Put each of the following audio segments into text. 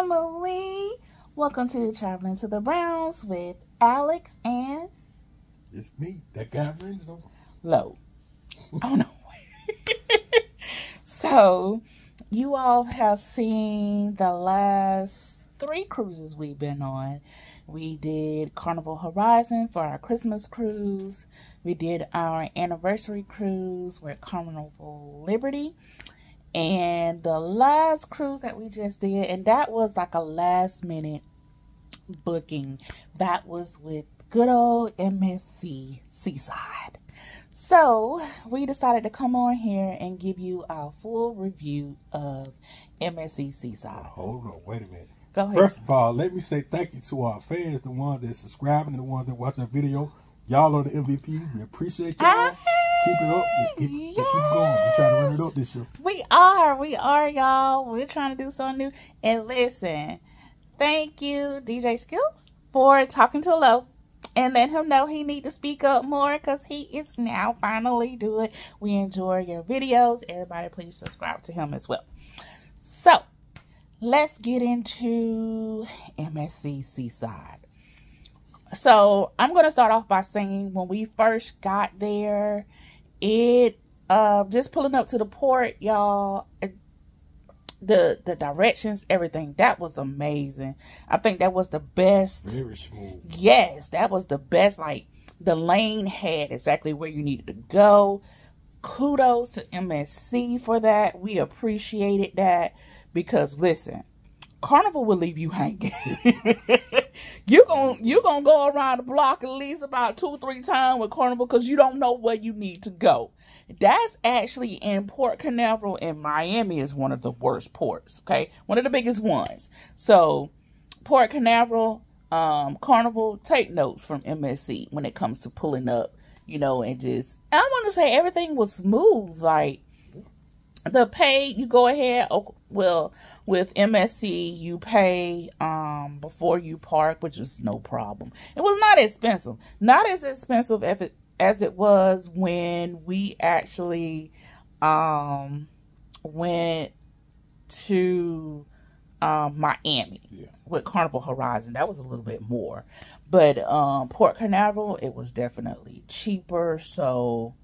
family. Welcome to Traveling to the Browns with Alex and It's me, that guy Renzo. Low. Oh no. so, you all have seen the last three cruises we've been on. We did Carnival Horizon for our Christmas cruise. We did our anniversary cruise with Carnival Liberty. And the last cruise that we just did, and that was like a last minute booking. That was with good old MSC Seaside. So we decided to come on here and give you our full review of MSC Seaside. Hold on, wait a minute. Go ahead. First of all, let me say thank you to our fans, the ones that subscribing, and the ones that watch our video. Y'all are the MVP. We appreciate y'all. Keep it up. Let's keep, let's keep going. We're trying to run it up this year. We are, we are, y'all. We're trying to do something new. And listen, thank you, DJ Skills, for talking to Lo and let him know he need to speak up more because he is now finally doing. We enjoy your videos. Everybody, please subscribe to him as well. So, let's get into MSC Seaside. So, I'm going to start off by saying when we first got there, it uh just pulling up to the port, y'all. The the directions, everything that was amazing. I think that was the best. Very smooth. Yes, that was the best. Like the lane had exactly where you needed to go. Kudos to MSC for that. We appreciated that because listen, Carnival will leave you hanging. you gon' you gonna go around the block at least about two three times with Carnival because you don't know where you need to go. That's actually in Port Canaveral and Miami is one of the worst ports. Okay, one of the biggest ones. So Port Canaveral, um, Carnival, take notes from MSC when it comes to pulling up. You know, and just I want to say everything was smooth. Like the pay, you go ahead. Oh, well, with MSC, you pay um before you park, which is no problem. It was not expensive, not as expensive as it as it was when we actually um went to um Miami Yeah. with Carnival Horizon. That was a little bit more, but um Port Canaveral it was definitely cheaper. So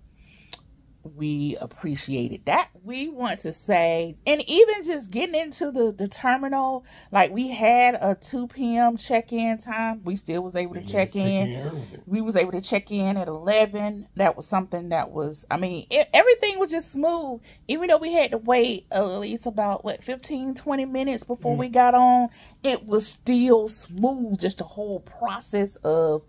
we appreciated that. We want to say, and even just getting into the, the terminal, like we had a 2 p.m. check-in time. We still was able to check let in. We was able to check in at 11. That was something that was, I mean, it, everything was just smooth. Even though we had to wait at least about, what, 15, 20 minutes before Mm. we got on, it was still smooth. Just the whole process of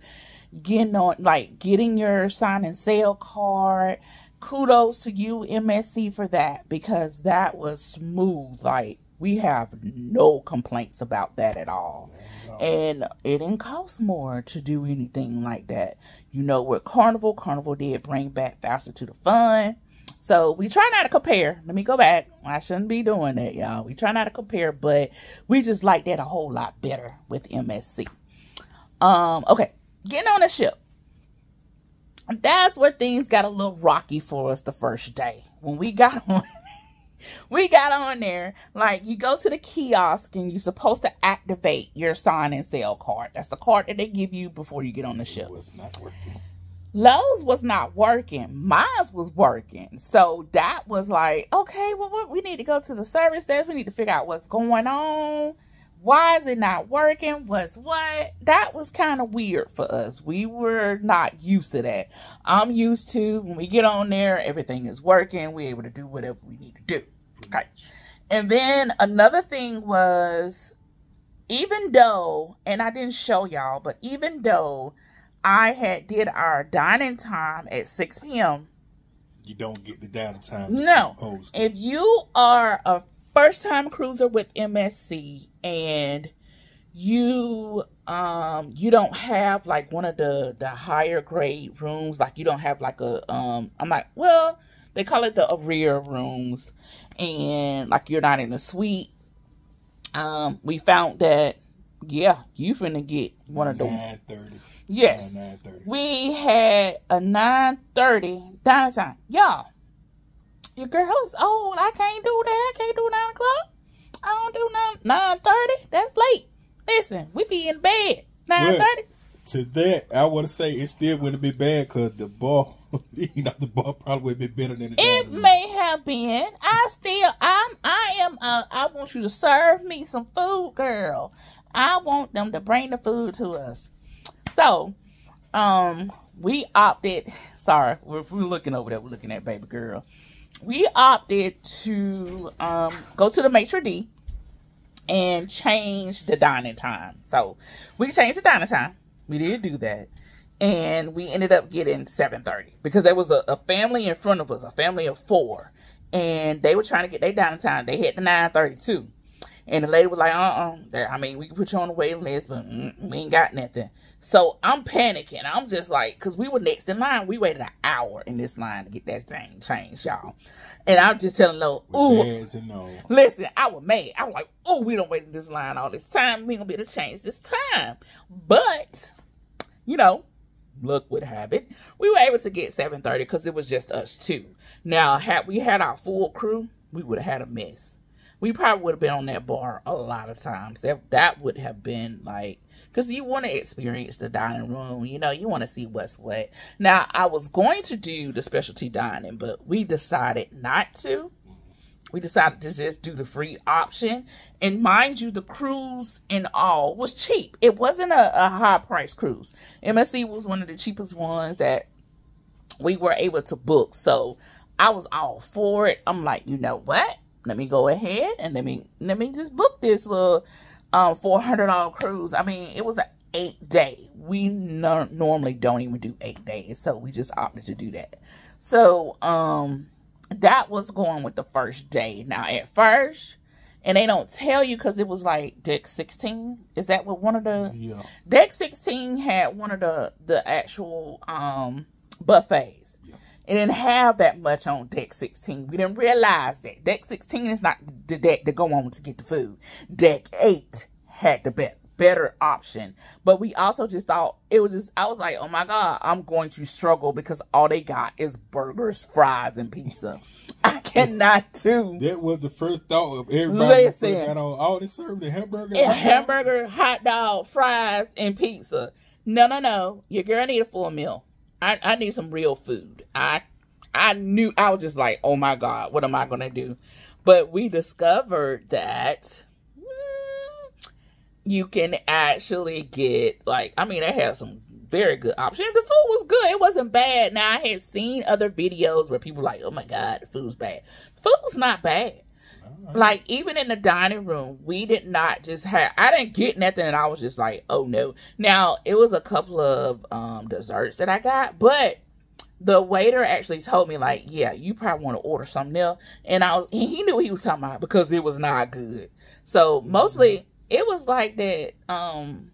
getting on, like getting your sign and sale card. Kudos to you, MSC, for that because that was smooth. Like, we have no complaints about that at all. And it didn't cost more to do anything like that. You know, with Carnival, Carnival did bring back faster to the fun. So we try not to compare. Let me go back. I shouldn't be doing that, y'all. We try not to compare, but we just like that a whole lot better with MSC. Um, okay, getting on the ship. That's where things got a little rocky for us the first day. When we got on we got on there, like you go to the kiosk and you're supposed to activate your sign and sale card. That's the card that they give you before you get on the ship. Was not working. Lo's was not working. Mine was working. So that was like, okay, well, what, we need to go to the service desk. We need to figure out what's going on. Why is it not working? What's what? That was kind of weird for us. We were not used to that. I'm used to when we get on there, everything is working. We're able to do whatever we need to do. Okay. And then another thing was, even though, and I didn't show y'all, but even though I had did our dining time at 6 p.m. You don't get the downtime. No. To. If you are a first time cruiser with MSC and you um you don't have like one of the the higher grade rooms like you don't have like a um I'm like well they call it the Aurea rooms and like you're not in a suite um we found that yeah you finna get one of the 9:30. yes Nine thirty. we had a 9.30 dining time. Y'all, your girl is old. I can't do that. I can't do 9 o'clock. I don't do 9, Nine thirty. That's late. Listen, we be in bed nine thirty. To that, I want to say it still wouldn't be bad because the ball, you know, the ball probably would be better than the. It may have been. I still, I'm, I am. Uh, I want you to serve me some food, girl. I want them to bring the food to us. So, um, we opted. Sorry, we're, we're looking over there. We're looking at baby girl. We opted to um go to the maitre d and change the dining time. So we changed the dining time. We did do that. And we ended up getting 7.30 because there was a, a, family in front of us, a family of four. And they were trying to get their dining time. They hit the 9.32. And the lady was like, uh-uh. I mean, we can put you on the waiting list, but mm, we ain't got nothing. So I'm panicking. I'm just like, because we were next in line. We waited an hour in this line to get that thing changed, y'all. And I'm just telling Lo, ooh, no. listen, I was mad. I was like, oh, we don't wait in this line all this time. We ain't gonna be able to change this time. But, you know, luck would have it. We were able to get 7.30 because it was just us two. Now, had we had our full crew, we would have had a mess we probably would have been on that bar a lot of times. That that would have been like because you want to experience the dining room. You know, you want to see what's what. Now, I was going to do the specialty dining, but we decided not to. We decided to just do the free option. And mind you, the cruise and all was cheap. It wasn't a, a high price cruise. MSC was one of the cheapest ones that we were able to book. So I was all for it. I'm like, you know what? Let me go ahead and let me let me just book this little um four hundred dollar cruise. I mean, it was an eight day. We no normally don't even do eight days, so we just opted to do that. So um that was going with the first day. Now at first, and they don't tell you because it was like deck 16 is that what one of the yeah deck 16 had one of the the actual um buffets it didn't have that much on deck 16. We didn't realize that. Deck 16 is not the deck to go on to get the food. Deck 8 had the be- better option. But we also just thought it was just, I was like, oh my God, I'm going to struggle because all they got is burgers, fries, and pizza. I cannot do. That was the first thought of everybody. Listen, got on all they served the hamburger, hot hamburger, hot dog, fries, and pizza. No, no, no. Your girl need a full meal. I, I need some real food. I I knew I was just like, oh my God, what am I gonna do? But we discovered that mm, you can actually get like I mean they have some very good options. The food was good. It wasn't bad. Now I had seen other videos where people like, oh my God, the food's bad. The food was not bad. Like even in the dining room, we did not just have. I didn't get nothing, and I was just like, "Oh no!" Now it was a couple of um desserts that I got, but the waiter actually told me like, "Yeah, you probably want to order something else," and I was. he knew he was talking about because it was not good. So mm-hmm. mostly it was like that. Um,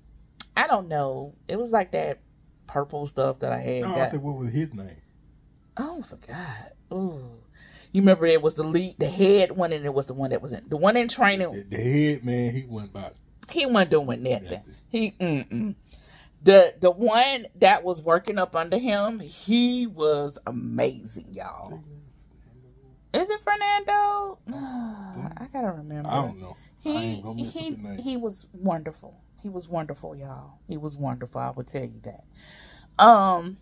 I don't know. It was like that purple stuff that I had. No, I said, what was his name? Oh, I forgot. Ooh. You remember it was the lead, the head one, and it was the one that was in the one in training. The, the head man, he went about. He wasn't doing nothing. He mm-mm. the the one that was working up under him, he was amazing, y'all. Is it Fernando? I gotta remember. I don't know. He he he was wonderful. He was wonderful, y'all. He was wonderful. I will tell you that. Um,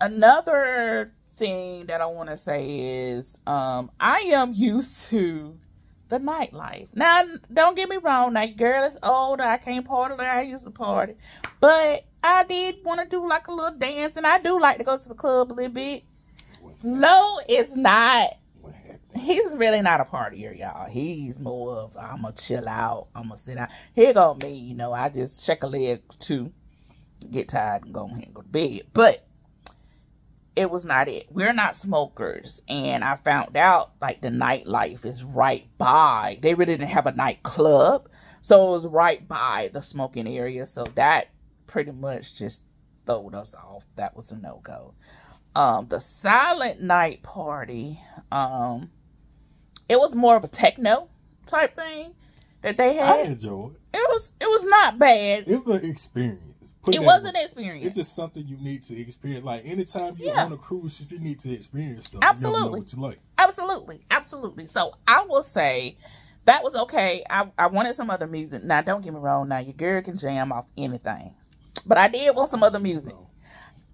another thing that I want to say is um, I am used to the nightlife. Now, don't get me wrong. Now, girl is older. I can't party like I used to party. But I did want to do like a little dance. And I do like to go to the club a little bit. Lo is not. He's really not a partier, y'all. He's more of, I'm going to chill out. I'm going to sit out. Here go me, you know. I just check a leg too. Get tired and go and go to bed. But it was not it. We're not smokers. And I found out like the nightlife is right by. They really didn't have a nightclub. So it was right by the smoking area. So that pretty much just throwed us off. That was a no-go. Um, the silent night party, um, it was more of a techno type thing that they had. I enjoyed. It was it was not bad. It was an experience. Put it was an experience. It's just something you need to experience. Like anytime you're yeah. on a cruise ship, you need to experience stuff. Absolutely. You like. Absolutely. Absolutely. So I will say that was okay. I, I wanted some other music. Now, don't get me wrong. Now, your girl can jam off anything. But I did want some other music.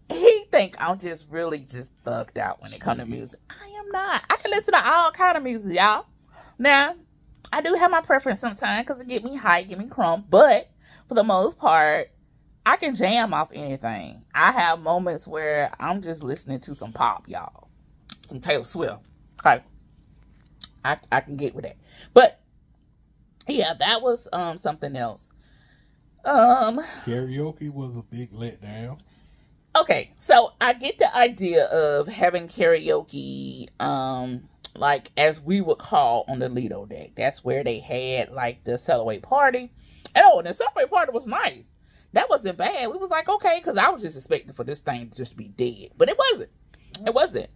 He think I'm just really just thugged out when it comes to music. I am not. I can listen to all kind of music, y'all. Now, I do have my preference sometimes because it get me high, get me crump. But for the most part, I can jam off anything. I have moments where I'm just listening to some pop, y'all. Some Taylor Swift. Okay. I, I can get with that. But yeah, that was um something else. Um karaoke was a big letdown. Okay, so I get the idea of having karaoke um like as we would call on the Lido deck. That's where they had like the celebrate party. And oh, and the celebrate party was nice. That wasn't bad. We was like, okay, because I was just expecting for this thing to just be dead. But it wasn't. It wasn't.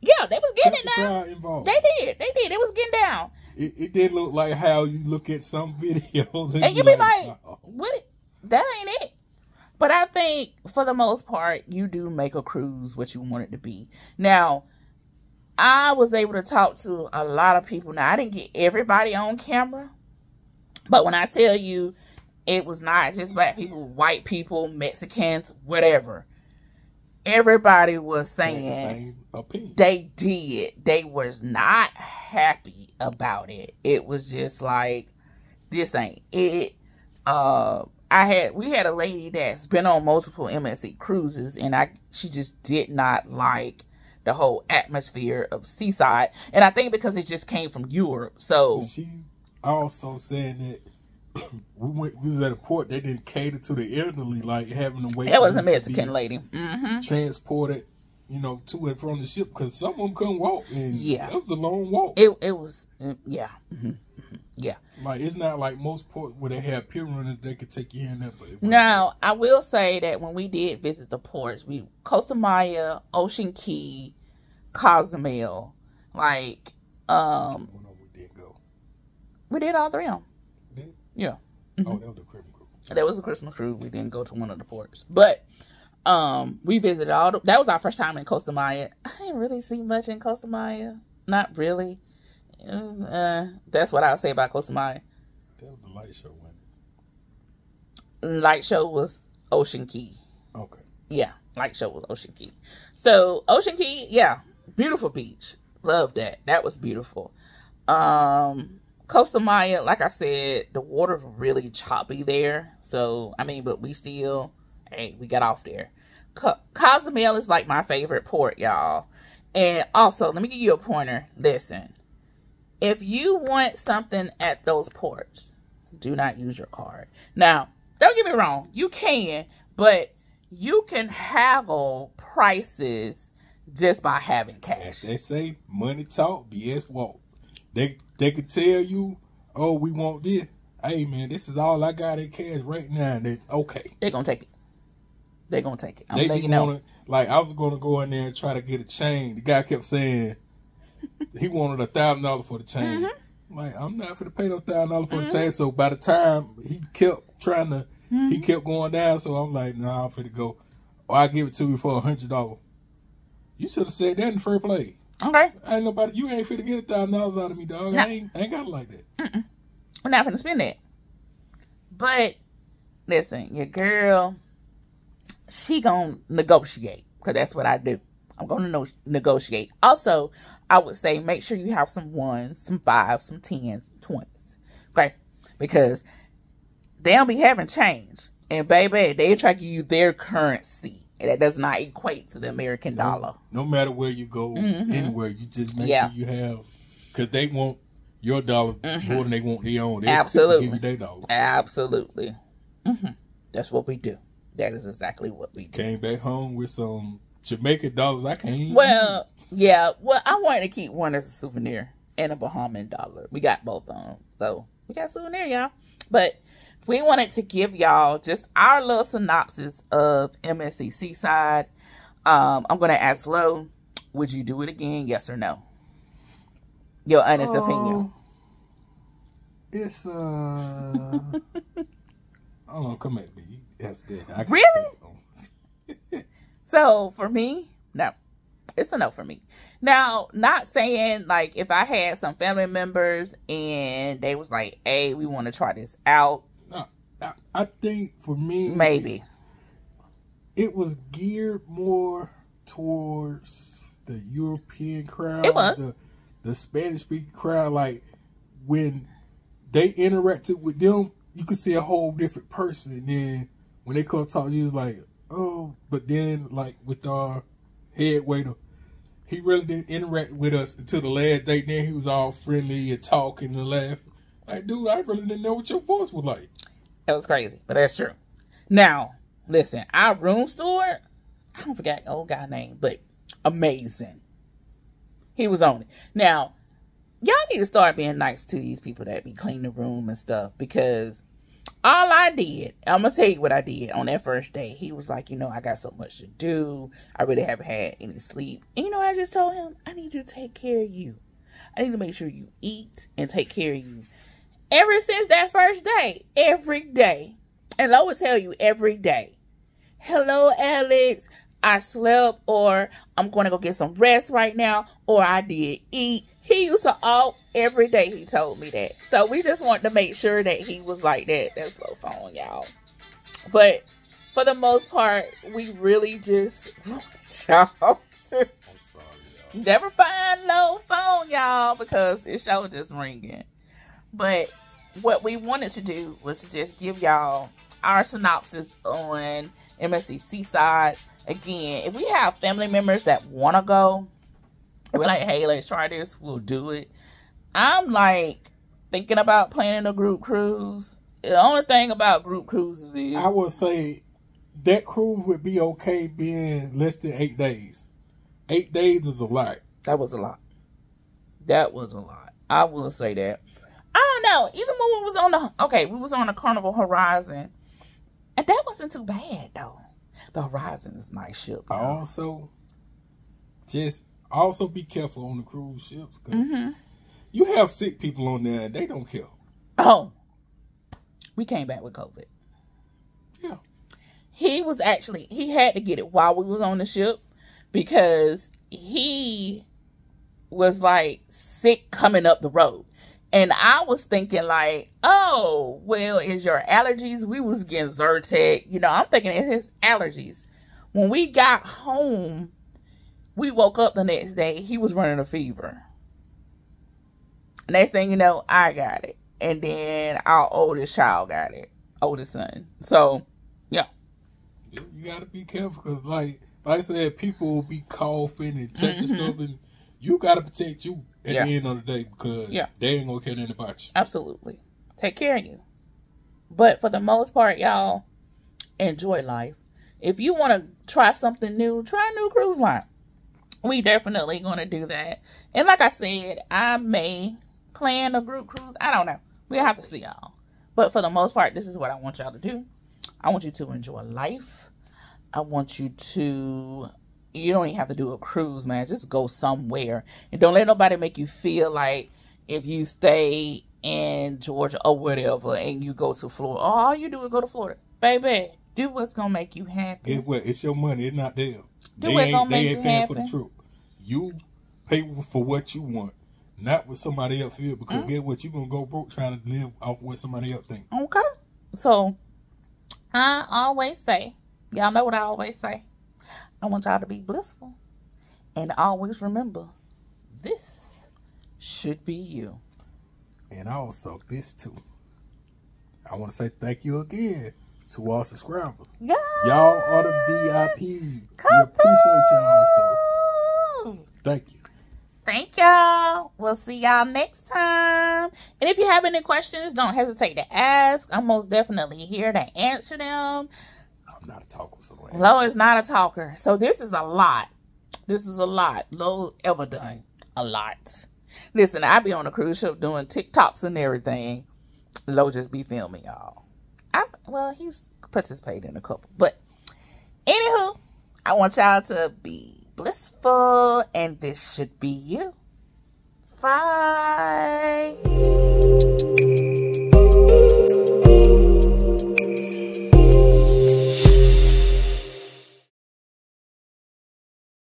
Yeah, they was getting it now. They did. They did. It was getting down. It, it did look like how you look at some videos and, and you be like, like oh. "What? That ain't it." But I think for the most part, you do make a cruise what you want it to be. Now, I was able to talk to a lot of people. Now, I didn't get everybody on camera, but when I tell you, it was not just black people, white people, Mexicans, whatever everybody was saying they did. They was not happy about it. It was just like this ain't it. Uh I had we had a lady that's been on multiple MSC cruises and I she just did not like the whole atmosphere of seaside. And I think because it just came from Europe. So she also saying that we went. We was at a port. They didn't cater to the elderly, like having to wait. That was a Mexican lady. Mm-hmm. Transported, you know, to and from the ship because some of them couldn't walk, and yeah, it was a long walk. It it was, uh, yeah, mm-hmm. mm-hmm. yeah. Like it's not like most ports where they have pier runners they could take you in there. But now I will say that when we did visit the ports, we Costa Maya, Ocean Cay, Cozumel, like um, we did go. We did all three of them. Yeah. Mm-hmm. Oh, that was the Christmas cruise. That was a Christmas cruise. We didn't go to one of the ports, but um, we visited all. The, that was our first time in Costa Maya. I didn't really see much in Costa Maya. Not really. Uh, that's what I would say about Costa Maya. That was the light show, one. Light show was Ocean Cay. Okay. Yeah, light show was Ocean Cay. So Ocean Cay, yeah, beautiful beach. Love that. That was beautiful. Um, Costa Maya, like I said, the water's really choppy there. So, I mean, but we still, hey, we got off there. Co Cozumel is like my favorite port, y'all. And also, let me give you a pointer. Listen, if you want something at those ports, do not use your card. Now, don't get me wrong, you can, but you can haggle prices just by having cash. As they say, money talk, BS walk. They they could tell you, oh, we want this. Hey man, this is all I got in cash right now, and it's okay. They're gonna take it. They're gonna take it. I'm they letting you know. Like I was gonna go in there and try to get a chain. The guy kept saying he wanted a thousand dollars for the chain. Mm-hmm. Like I'm not gonna pay no thousand dollars for mm-hmm. the chain. So by the time he kept trying to, mm-hmm. he kept going down. So I'm like, nah, I'm going to go. Or I give it to you for a hundred dollars. You should have said that in the first place. Okay. Ain't nobody. You ain't finna get a thousand dollars out of me, dog. No. I ain't, I ain't got it like that. Mm-mm. We're not gonna spend that. But listen, your girl, she gonna negotiate because that's what I do. I'm gonna no- negotiate. Also, I would say make sure you have some ones, some fives, some tens, twenties. Okay, because they don't be having change, and baby, they try to give you their currency that does not equate to the American dollar. No, no matter where you go, mm-hmm. anywhere, you just make yeah. sure you have, because they want your dollar mm-hmm. more than they want their own. They Absolutely, give you their dollar. Absolutely, mm-hmm. that's what we do. That is exactly what we do. Came back home with some Jamaican dollars. I can't. Well, yeah. Well, I wanted to keep one as a souvenir and a Bahamian dollar. We got both of them, so we got souvenir, y'all. But we wanted to give y'all just our little synopsis of MSC Seaside. Um, I'm going to ask Lo, would you do it again? Yes or no? Your honest uh, opinion. It's, uh, I don't know, come at me. Yes, really? so for me, no. it's a no for me. Now, not saying like if I had some family members and they was like, "Hey, we want to try this out." I, I think for me, maybe it was geared more towards the European crowd. It was the, the Spanish speaking crowd. Like when they interacted with them, you could see a whole different person. And then when they come talk to you, it's like, oh, but then like with our head waiter, he really didn't interact with us until the last day. Then he was all friendly and talking and laughing. Like, dude, I really didn't know what your voice was like. That was crazy, but that's true. Now, listen, our room steward, I don't forget old guy name, but amazing. He was on it. Now, y'all need to start being nice to these people that be cleaning the room and stuff because all I did, I'm gonna tell you what I did on that first day. He was like, you know, I got so much to do. I really haven't had any sleep. And you know, I just told him, I need you to take care of you. I need to make sure you eat and take care of you. Ever since that first day, every day, and I will tell you every day, hello, Alex. I slept, or I'm going to go get some rest right now, or I did eat. He used to all every day. He told me that. So we just wanted to make sure that he was like that. That's Lo phone, y'all. But for the most part, we really just y'all to never find Lo phone, y'all, because it show just ringing. But what we wanted to do was to just give y'all our synopsis on MSC Seaside. Again, if we have family members that want to go, we're like, hey, let's try this. We'll do it. I'm like thinking about planning a group cruise. The only thing about group cruises is I would say that cruise would be okay being less than eight days. Eight days is a lot. That was a lot. That was a lot. I will say that. I don't know. Even when we was on the okay, we was on the Carnival Horizon, and that wasn't too bad though. The Horizon is nice ship. Also, just also be careful on the cruise ships because mm-hmm. you have sick people on there and they don't care. Oh, we came back with COVID. Yeah, he was actually he had to get it while we was on the ship because he was like sick coming up the road. And I was thinking like, oh, well, is your allergies? We was getting Zyrtec. You know, I'm thinking it's his allergies. When we got home, we woke up the next day. He was running a fever. Next thing you know, I got it. And then our oldest child got it. Oldest son. So, yeah. You got to be careful because, like, like I said, people will be coughing and touching mm-hmm. stuff. And you got to protect you at yeah. the end of the day because yeah. they ain't gonna care anything about you. Absolutely. Take care of you. But for the most part, y'all enjoy life. If you want to try something new, try a new cruise line. We definitely gonna do that. And like I said, I may plan a group cruise. I don't know. We'll have to see y'all. But for the most part, this is what I want y'all to do. I want you to enjoy life. I want you to you don't even have to do a cruise, man. Just go somewhere. And don't let nobody make you feel like if you stay in Georgia or whatever and you go to Florida, all you do is go to Florida. Baby, do what's gonna make you happy. It, well, it's your money, it's not them. Do they what's gonna make you happy. for the trip. You pay for what you want, not what somebody else feel. Because mm. get what you're gonna go broke trying to live off what somebody else think. Okay. So I always say, y'all know what I always say. I want y'all to be blissful. And always remember, this should be you. And also, this too. I want to say thank you again to all subscribers. Yeah. Y'all are the VIP. Come we appreciate y'all. So, thank you. Thank y'all. We'll see y'all next time. And if you have any questions, don't hesitate to ask. I'm most definitely here to answer them. I'm not a talker, so Lo is not a talker. So this is a lot. This is a lot. Lo ever done a lot. Listen, I be on a cruise ship doing TikToks and everything. Lo just be filming y'all. I well, he's participated in a couple, but anywho, I want y'all to be blissful, and this should be you. Bye.